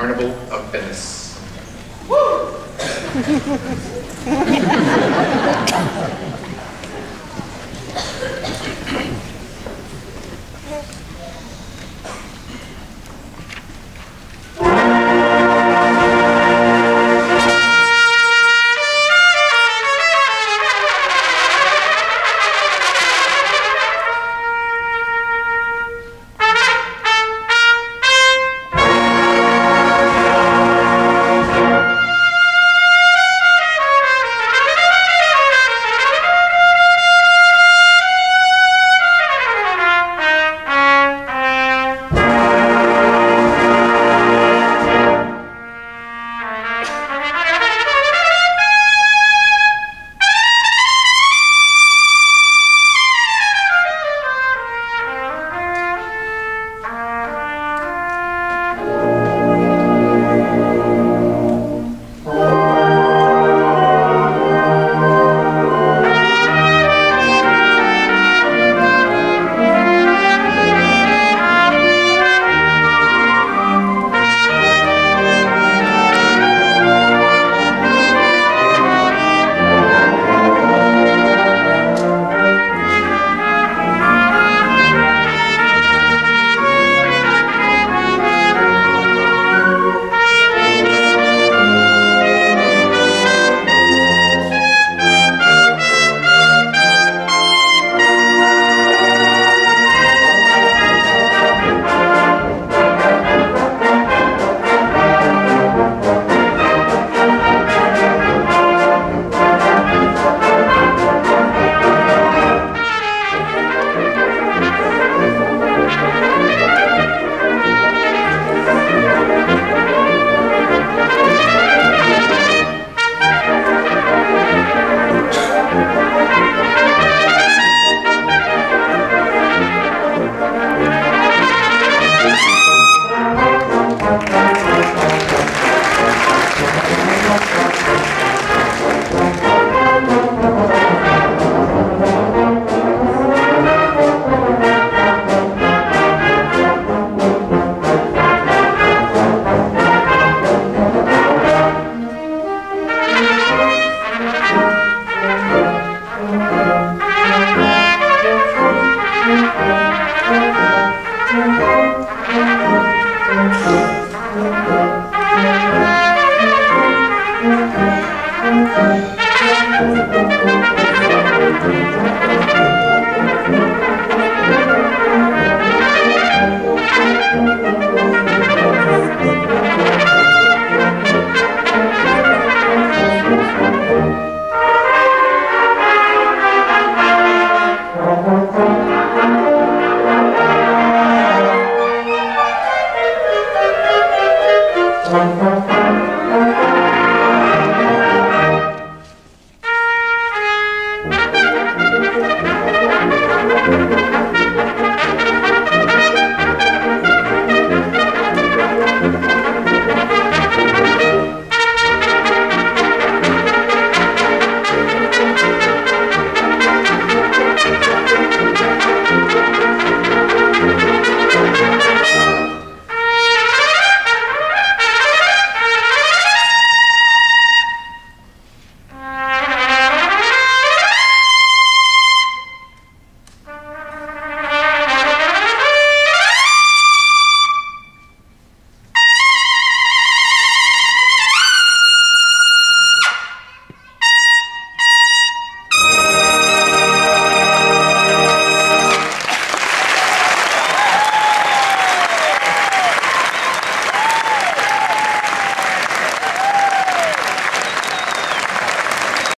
Carnival of Venice.